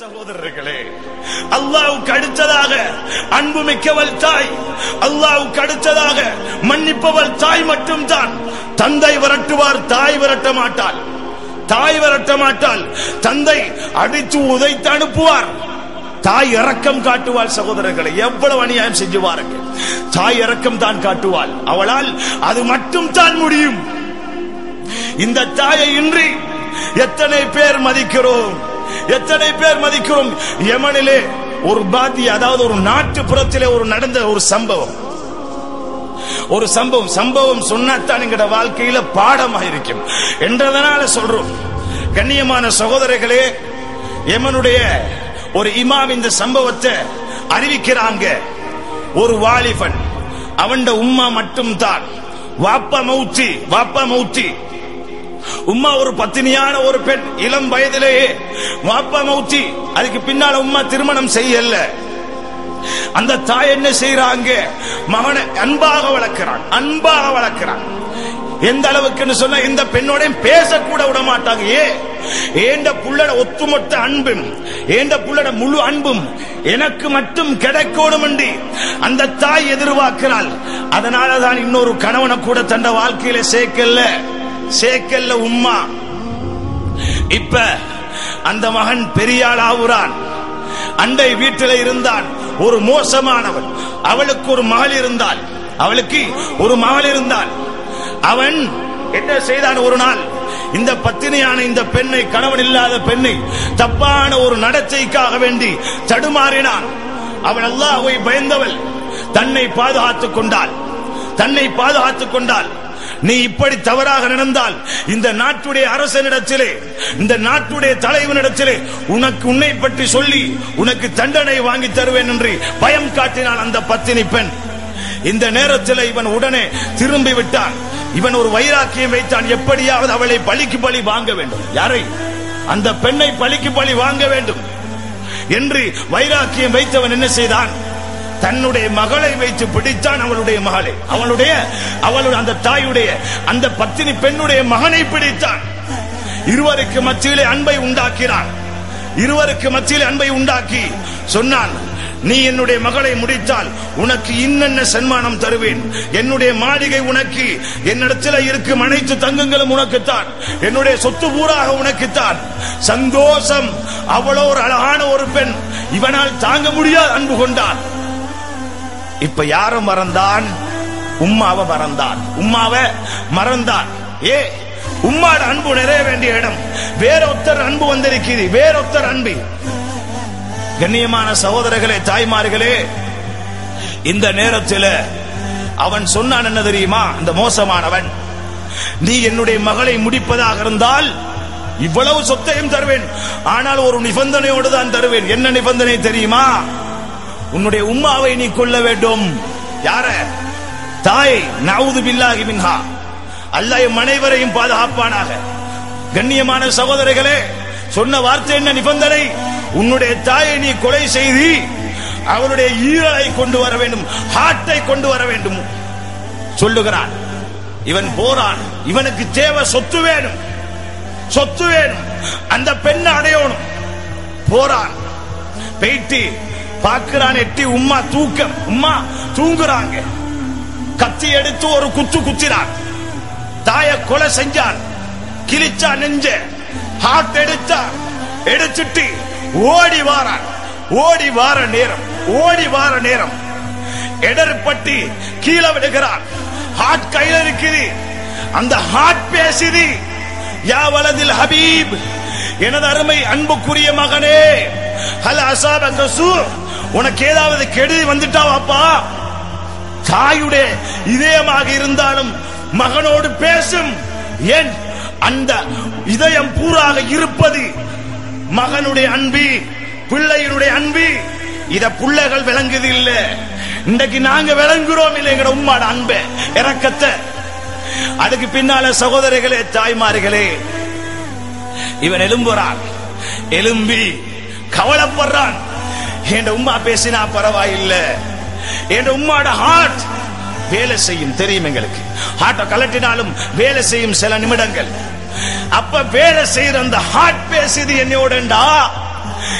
சகோதரர்களே அல்லாவுக்கு அடுத்ததாக அன்பு மிக்கவள் தாய் அல்லாவுக்கு அடுத்ததாக மன்னிப்பவள் தாய் மட்டும்தான். தந்தை விரட்டுவார் தாய் விரட்ட மாட்டாள். தாய் விரட்ட மாட்டாள். தந்தை அடித்து உதைத்து அனுப்புவார். தாய் இரக்கம் காட்டுவாள் சகோதரர்களை எவ்வளவு அநியாயம் செஞ்சு பாருங்க. தாய் இரக்கம் தான் காட்டுவாள். அவளால் அது மட்டும் தான் முடியும். இந்த தாயை இன்றி எத்தனை பேர் மதிக்கிறோம்? எத்தனை பேர் மதிக்கிறோம்? யமனிலே ஒரு பாத்தி அதாவது ஒரு நாட்டுப்புறத்திலே ஒரு நடந்த ஒரு சம்பவம். ஒரு சம்பவம். சம்பவம் சொன்னாத்தான் எங்கட வாழ்க்கையில பாடமாயிருக்கும். என்றதனால சொல்றோம். கண்ணியமான சகோதரர்களே எமனுடைய ஒரு இமாம் இந்த சம்பவத்தை அறிவிக்கிறாங்க. ஒரு வாலிபன். அவன் உம்மா மட்டும் தான் வாப்பா மௌத்தி வாப்பா மௌத்தி. உம்மா ஒரு பத்தினியான ஒரு பெண் இளம் வயதிலேயே வாப்பா மௌத்தி அதுக்கு பின்னால உம்மா திருமணம் செய்யல. அந்த தாய் என்ன செய்யறாங்க மகனை அன்பாக வளர்க்கிறான் அன்பாக வளர்க்கிறான். எந்த அளவுக்குன்னு சொன்னா இந்த பெண்ணோட பேசக்கூட விட மாட்டாங்க ஏ ஏண்ட புள்ளட ஒத்துமொத்த அன்பும் ஏண்ட புள்ளட முழு அன்பும் எனக்கு மட்டும் கிடைக்கணும் என்று அந்த தாய் எதிர்பார்க்கிறாள். அதனாலதான் இன்னொரு கணவனை கூட தந்த வாழ்க்கையில சேர்க்கல. சேக்கல்ல உம்மா. இப்ப அந்த மகன் பெரியாள் ஆகுறான் அண்டை வீட்டில் இருந்தான். ஒரு மோசமானவன். அவளுக்கு ஒரு மகள் இருந்தாள். அவளுக்கு ஒரு மகள் இருந்தாள். அவன் என்ன செய்தான் ஒரு நாள்? இந்த பத்தினியான இந்த பெண்ணை கணவன் இல்லாத பெண்ணை தப்பான ஒரு நடத்தைக்காக வேண்டி தடுமாறினான். அவள் அல்லாஹ்வை பயந்தவள். தன்னை பாதுகாத்துக் கொண்டாள். தன்னை பாதுகாத்துக் கொண்டாள். நீ இப்படி தவறாக நடந்தால் இந்த நாட்டுடைய அரசனிடத்திலே இந்த நாட்டுடைய தலைவனிடத்திலே உனக்கு உன்னை பற்றி சொல்லி உனக்கு தண்டனை வாங்கி தருவேன் என்று பயம் காட்டினான் அந்த பத்தினி பெண். இந்த நேரத்தில் இவன் உடனே திரும்பி விட்டான். இவன் ஒரு வைராக்கியம் வைத்தான். எப்படியாவது அவளை பழிக்கு பழி வாங்க வேண்டும். யாரை? அந்த பெண்ணை பழிக்கு பழி வாங்க வேண்டும். என்று வைராக்கியம் வைத்தவன் என்ன செய்தான்? தன்னுடைய மகளை வைத்து பிடித்தான் அவளுடைய மகளை. அவளுடைய அவளுடைய அந்த தாயுடைய அந்த பத்தினி பெண்ணுடைய மகனை பிடித்தான். இருவருக்கு மத்தியிலே அன்பை உண்டாக்கிறான் இருவருக்கு மத்தியில் அன்பை உண்டாக்கி சொன்னான் நீ என்னுடைய மகளை முடித்தால் உனக்கு இன்னென்ன சன்மானம் தருவேன்? என்னுடைய மாளிகை உனக்கு என்னிடத்தில் இருக்கும் அனைத்து தங்குங்களும் உனக்குத்தான். என்னுடைய சொத்து பூராக உனக்குத்தான். சந்தோஷம் அவ்வளோ ஒரு அழகான ஒரு பெண். இவனால் தாங்க முடியாத அன்பு கொண்டான். இப்ப யாரும் மறந்தான்? உம்மாவை மறந்தான். உம்மாவை மறந்தான். ஏ உம்மாட அன்பு நிறைய வேண்டிய இடம். வேறொத்தர் அன்பு வந்திருக்கிறது. வேறொத்தர் அன்பு. கண்ணியமான சகோதரர்களே தாய்மார்களே இந்த நேரத்தில் அவன் சொன்னான் என்ன தெரியுமா? இந்த மோசமானவன். நீ என்னுடைய மகளை முடிப்பதாக இருந்தால் இவ்வளவு சொத்தையும் தருவேன். ஆனால் ஒரு நிபந்தனையோடு தான் தருவேன். என்ன நிபந்தனை தெரியுமா? உன்னுடைய உம்மாவை நீ கொள்ள வேண்டும். யார? தாய் நவுது பில்லாகி மின்ஹா. அல்லாஹ் எம் அனைவரையும் பாதுகாப்பானாக. கண்ணியமான சகோதரர்களே சொன்ன வார்த்தை என்ன நிபந்தனை? உன்னுடைய தாயை நீ கொலை செய்து அவருடைய ஈரலை கொண்டு வர வேண்டும் ஹார்ட்டை கொண்டு வர வேண்டும். சொல்லுகிறான் இவன் போறான் இவனுக்கு தேவை சொத்து வேணும். சொத்து வேணும். அந்த பெண்ணை அடையணும். போறான். போயிட்டு பார்க்கிறான் எட்டி உம்மா தூக்கம் உம்மா தூங்குறாங்க. கத்தி எடுத்து ஒரு குத்து குத்தினான். தாய கொலை செஞ்சான். கிழிச்சா நெஞ்ச. ஹார்ட் எடுத்தா எடுத்துட்டு ஓடி வாரான். ஓடி வார நேரம் ஓடி வார நேரம். எடர்பட்டி கீழே விடுகிறான் ஹார்ட் கையில இருக்குது. அந்த ஹார்ட் பேசுது. யா வலதில் ஹபீப் எனது அருமை அன்புக்குரிய மகனே ஹல அசாப கசு உனக்கு ஏதாவது கெடுதி வந்துட்டா அப்பா? தாயுடைய இதயமாக இருந்தாலும் மகனோடு பேசும். ஏன்? அந்த இதயம் பூராக இருப்பது மகனுடைய அன்பு பிள்ளையினுடைய அன்பு. இத பிள்ளைகள் விளங்குது இல்ல. இன்றைக்கு நாங்க விளங்குறோம் இல்லை எங்கட உம்மாட அன்பை இறக்கத்தை அதுக்கு பின்னால சகோதரிகளே தாய்மார்களே இவன் எலும்புறான். எலும்பி கவலைப்படுறான். என் உம்மா பேசினா பரவாயில்லை. என் உம்மாட ஹார்ட் வேலை செய்யும் தெரியும் எங்களுக்கு. ஹார்ட்டை கலட்டினாலும் வேலை செய்யும் சில நிமிடங்கள். அப்ப வேலை செய்யற அந்த ஹார்ட் பேசுது என்னோடண்டா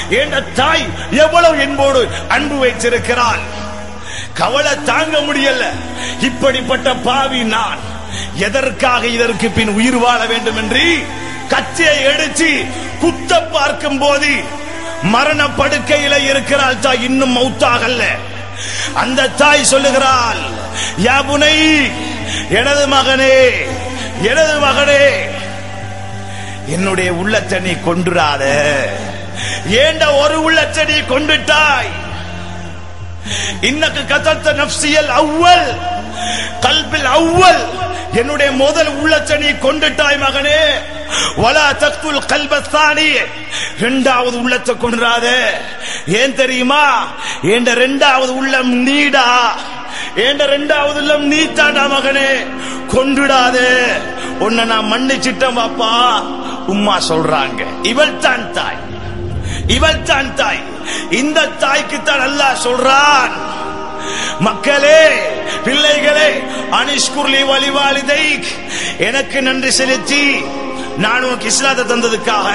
என்ற தாய் எவ்வளவு என்போடு அன்பு வைத்திருக்கிறாள். கவலை தாங்க முடியல. இப்படிப்பட்ட பாவி நான் எதற்காக இதற்கு பின் உயிர் வாழ வேண்டும் என்று கத்தியை எடுத்து குத்த பார்க்கும் போது மரண படுக்கையில இருக்கிறாள் தாய் இன்னும் மௌத்தாகல்ல. அந்த தாய் சொல்லுகிறாள் யாபுனை எனது மகனே எனது மகனே என்னுடைய உள்ளத்தை நீ கொண்டுராத ஏண்ட ஒரு உள்ளத்தை நீ கொண்டுட்டாய் இன்னக்கு கதத்த நப்சியல் அவ்வல் கல்பில் அவ்வல் என்னுடைய முதல் உள்ளத்தை நீ கொண்டுட்டாய் மகனே. வலா தக்துல் கல்பத்தானி இரண்டாவது உள்ளத்தை கொண்டுறாத ஏன் தெரியுமா? என்ற இரண்டாவது உள்ளம் நீடா. ஏண்ட ரெண்டாவது உள்ளம் நீ மகனே. கொண்டுடாதே உன்னை நான் மன்னிச்சிட்டேன் பாப்பா. உம்மா சொல்றாங்க. இவள் தான் தாய். இவள் தான் தாய். இந்த தாய்க்கு தான் அல்லாஹ் சொல்றான். மக்களே பிள்ளைகளே அனிஷ்குர்லி வலிவாலிதை எனக்கு நன்றி செலுத்தி. நான் உனக்கு இஸ்லாத்தை தந்ததுக்காக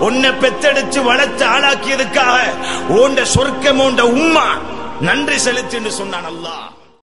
உன்னை பெத்தெடுத்து வளர்த்து ஆளாக்கியதுக்காக உண்ட சொர்க்கம் உண்ட உம்மா. நன்றி செலுத்தின்னு சொன்னான் அல்லாஹ்.